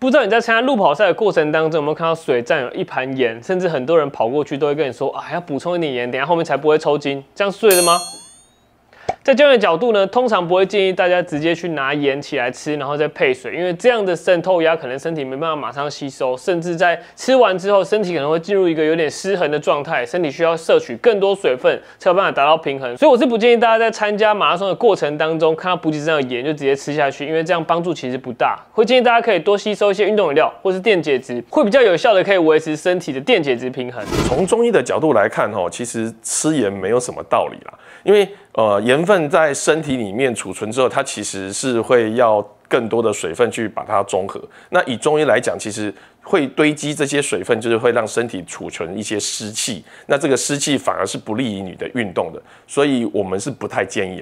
不知道你在参加路跑赛的过程当中有没有看到水站有一盘盐，甚至很多人跑过去都会跟你说啊，要补充一点盐，等下后面才不会抽筋，这样是对的吗？在教练角度呢，通常不会建议大家直接去拿盐起来吃，然后再配水，因为这样的渗透压可能身体没办法马上吸收，甚至在吃完之后，身体可能会进入一个有点失衡的状态，身体需要摄取更多水分才有办法达到平衡。所以我是不建议大家在参加马拉松的过程当中，看到补给站的盐就直接吃下去，因为这样帮助其实不大。会建议大家可以多吸收一些运动饮料或是电解质，会比较有效的可以维持身体的电解质平衡。从中医的角度来看，哈，其实吃盐没有什么道理啦，因为呃盐分在身体里面储存之后，它其实是会要更多的水分去把它中和。那以中医来讲，其实会堆积这些水分，就是会让身体储存一些湿气。那这个湿气反而是不利于你的运动的，所以我们是不太建议。